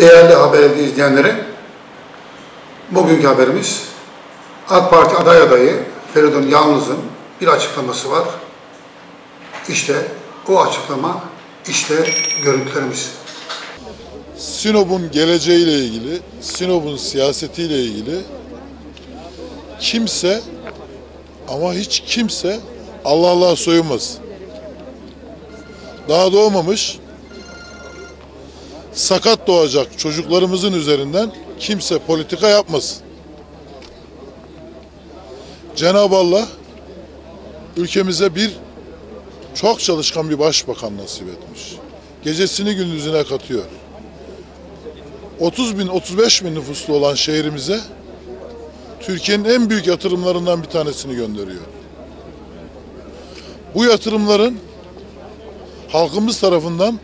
Değerli haberimizi izleyenlere, bugünkü haberimiz AK Parti aday adayı Feridun Yalnız'ın bir açıklaması var. İşte o açıklama, işte görüntülerimiz. Sinop'un geleceğiyle ilgili, Sinop'un siyasetiyle ilgili kimse ama hiç kimse Allah Allah soyunmasın. Daha doğmamış, sakat doğacak çocuklarımızın üzerinden kimse politika yapmasın. Cenab-ı Allah ülkemize bir çok çalışkan bir başbakan nasip etmiş. Gecesini gündüzüne katıyor. 30 bin, 35 bin nüfuslu olan şehrimize Türkiye'nin en büyük yatırımlarından bir tanesini gönderiyor. Bu yatırımların halkımız tarafından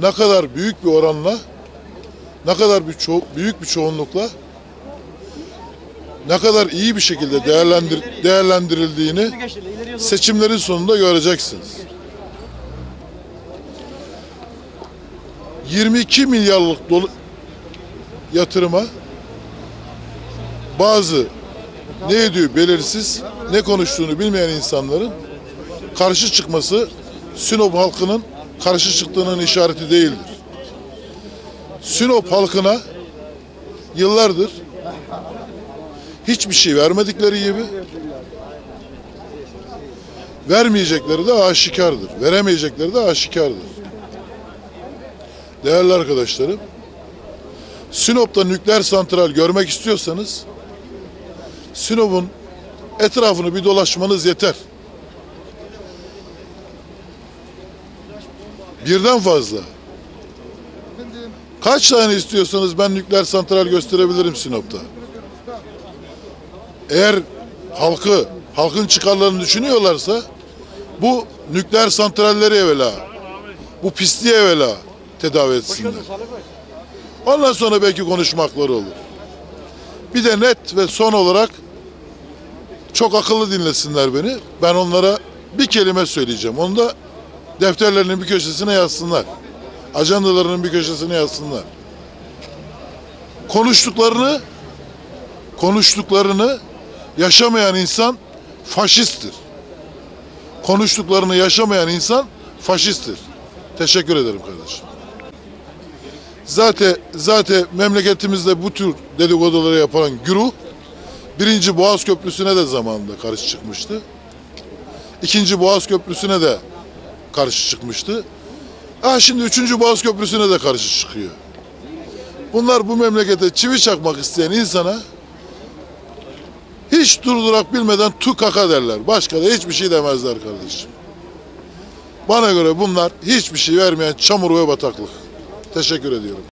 ne kadar büyük bir oranla, ne kadar bir ço- büyük bir çoğunlukla, ne kadar iyi bir şekilde değerlendir değerlendirildiğini seçimlerin sonunda göreceksiniz. 22 milyarlık dolu yatırıma bazı ne ediyor belirsiz, ne konuştuğunu bilmeyen insanların karşı çıkması Sinop halkının karşı çıktığının işareti değildir. Sinop halkına yıllardır hiçbir şey vermedikleri gibi vermeyecekleri de aşikardır. Veremeyecekleri de aşikardır. Değerli arkadaşlarım, Sinop'ta nükleer santral görmek istiyorsanız Sinop'un etrafını bir dolaşmanız yeter. Birden fazla. Kaç tane istiyorsanız ben nükleer santral gösterebilirim Sinop'ta. Eğer halkı, halkın çıkarlarını düşünüyorlarsa bu nükleer santralleri evvela, bu pisliği evvela tedavi etsinler. Ondan sonra belki konuşmakları olur. Bir de net ve son olarak çok akıllı dinlesinler beni. Ben onlara bir kelime söyleyeceğim. Onu da defterlerinin bir köşesine yazsınlar. Ajandalarının bir köşesine yazsınlar. Konuştuklarını konuştuklarını yaşamayan insan faşisttir. Konuştuklarını yaşamayan insan faşisttir. Teşekkür ederim kardeşim. Zaten zaten memleketimizde bu tür dedikoduları yapan güruh birinci Boğaz Köprüsü'ne de zamanında karşı çıkmıştı. İkinci Boğaz Köprüsü'ne de karşı çıkmıştı. Ha şimdi üçüncü Boğaz Köprüsü'ne de karşı çıkıyor. Bunlar bu memlekete çivi çakmak isteyen insana hiç durdurak bilmeden tukaka derler. Başka da hiçbir şey demezler kardeşim. Bana göre bunlar hiçbir şey vermeyen çamur ve bataklık. Teşekkür ediyorum.